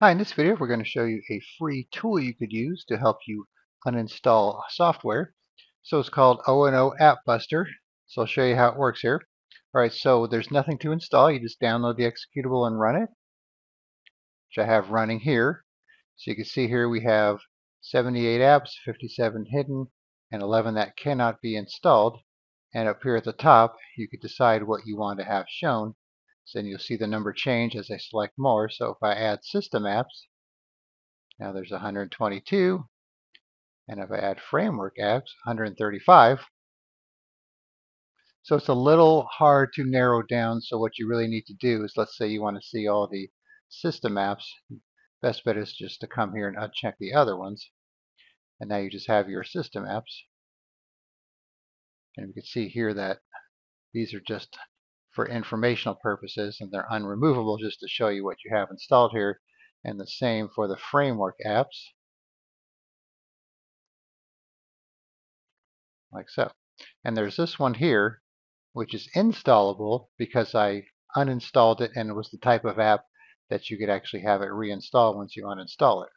Hi, in this video we're going to show you a free tool you could use to help you uninstall software. So it's called O&O AppBuster. So I'll show you how it works here. Alright, so there's nothing to install. You just download the executable and run it, which I have running here. So you can see here we have 78 apps, 57 hidden, and 11 that cannot be installed. And up here at the top, you could decide what you want to have shown. So then you'll see the number change as I select more. So if I add system apps, now there's 122. And if I add framework apps, 135. So it's a little hard to narrow down. So what you really need to do is, let's say you want to see all the system apps. Best bet is just to come here and uncheck the other ones. And now you just have your system apps. And you can see here that these are just for informational purposes and they're unremovable just to show you what you have installed here. And the same for the framework apps, like so. And there's this one here, which is installable because I uninstalled it and it was the type of app that you could actually have it reinstall once you uninstall it.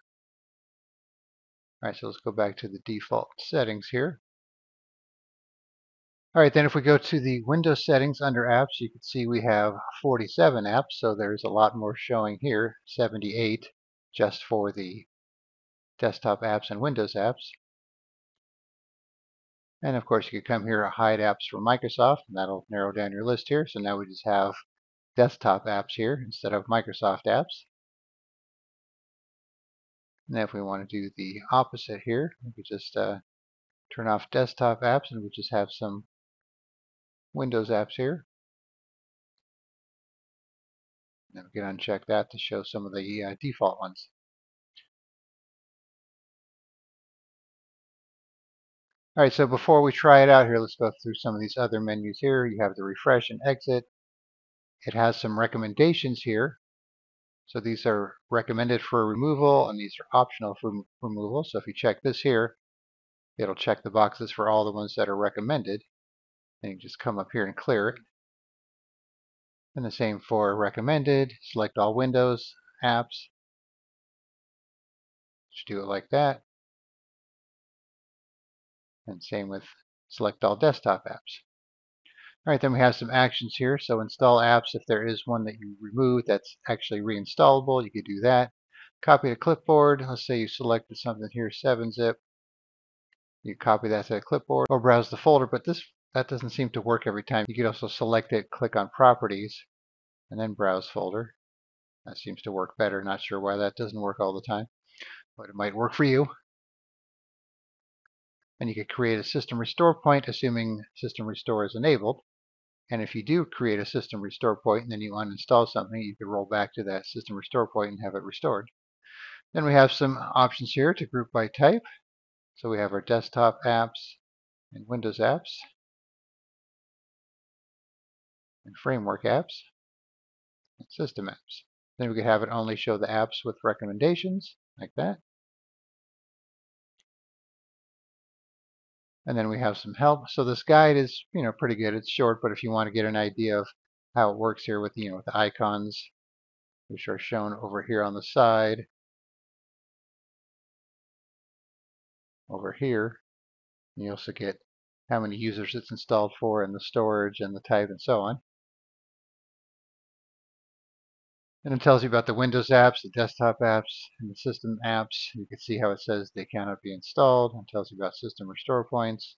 All right, so let's go back to the default settings here. All right, then if we go to the Windows settings under apps, you can see we have 47 apps, so there's a lot more showing here, 78 just for the desktop apps and Windows apps. And of course, you could come here, hide apps from Microsoft, and that'll narrow down your list here. So now we just have desktop apps here instead of Microsoft apps. And if we want to do the opposite here, we could just uh, turn off desktop apps and we just have some Windows apps here. And we can uncheck that to show some of the uh, default ones. All right, so before we try it out here, let's go through some of these other menus here. You have the refresh and exit. It has some recommendations here. So these are recommended for removal and these are optional for removal. So if you check this here, it'll check the boxes for all the ones that are recommended. And just come up here and clear it. And the same for recommended. Select all Windows apps. Just do it like that. And same with select all desktop apps. All right, then we have some actions here. So install apps. If there is one that you remove that's actually reinstallable, you could do that. Copy to clipboard. Let's say you selected something here, 7-zip. You copy that to the clipboard or browse the folder, but this that doesn't seem to work every time. You could also select it, click on properties, and then browse folder. That seems to work better. Not sure why that doesn't work all the time, but it might work for you. And you could create a system restore point, assuming system restore is enabled. And if you do create a system restore point and then you uninstall something, you could roll back to that system restore point and have it restored. Then we have some options here to group by type. So we have our desktop apps and Windows apps and framework apps and system apps. Then we could have it only show the apps with recommendations like that. And then we have some help. So this guide is, you know, pretty good. It's short, but if you want to get an idea of how it works here with, you know, with the icons, which are shown over here on the side, over here, you also get how many users it's installed for and the storage and the type and so on. And it tells you about the Windows apps, the desktop apps, and the system apps. You can see how it says they cannot be installed. It tells you about system restore points,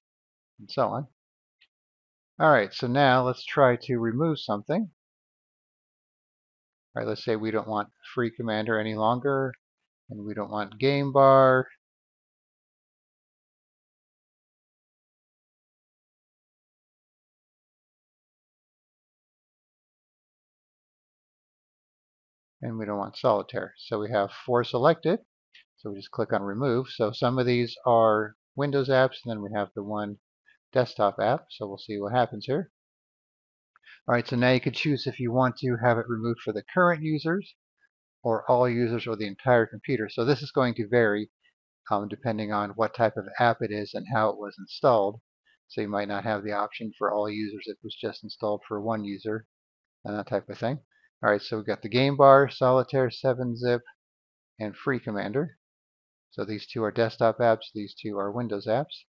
and so on. All right, so now let's try to remove something. All right, let's say we don't want free commander any longer, and we don't want game bar. And we don't want solitaire. So we have four selected. So we just click on remove. So some of these are Windows apps, and then we have the one desktop app. So we'll see what happens here. All right, so now you can choose if you want to have it removed for the current users or all users or the entire computer. So this is going to vary um, depending on what type of app it is and how it was installed. So you might not have the option for all users. if It was just installed for one user and that type of thing. All right, so we've got the game bar, solitaire, 7-zip, and Free Commander. So these two are desktop apps, these two are Windows apps.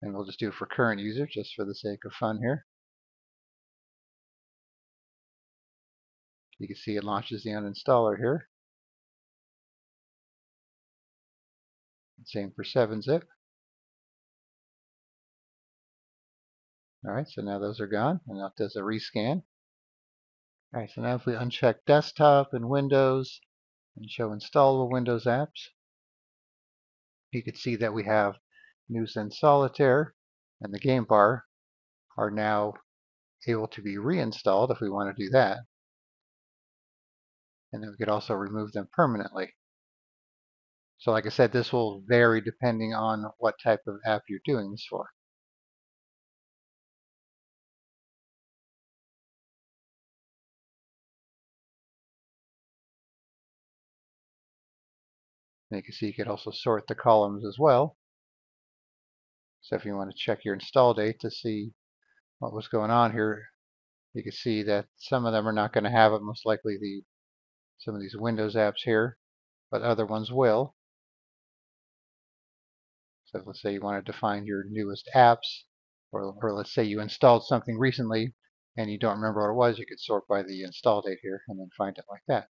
And we'll just do it for current users just for the sake of fun here. You can see it launches the uninstaller here. Same for 7-zip. Alright, so now those are gone, and that does a rescan. Alright, so now if we uncheck desktop and Windows and show installable Windows apps, you can see that we have News and Solitaire and the game bar are now able to be reinstalled if we want to do that. And then we could also remove them permanently. So like I said, this will vary depending on what type of app you're doing this for. And you can see you could also sort the columns as well. So if you want to check your install date to see what was going on here, you can see that some of them are not going to have it, most likely the some of these Windows apps here, but other ones will. So let's say you want to define your newest apps, or, or let's say you installed something recently and you don't remember what it was, you could sort by the install date here and then find it like that.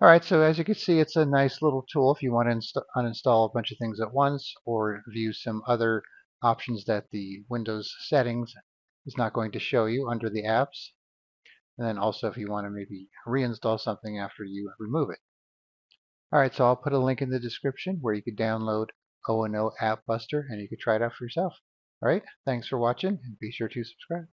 All right, so as you can see, it's a nice little tool if you want to uninstall a bunch of things at once or view some other options that the Windows settings is not going to show you under the apps. And then also if you want to maybe reinstall something after you remove it. All right, so I'll put a link in the description where you could download O&O AppBuster and you could try it out for yourself. All right, thanks for watching and be sure to subscribe.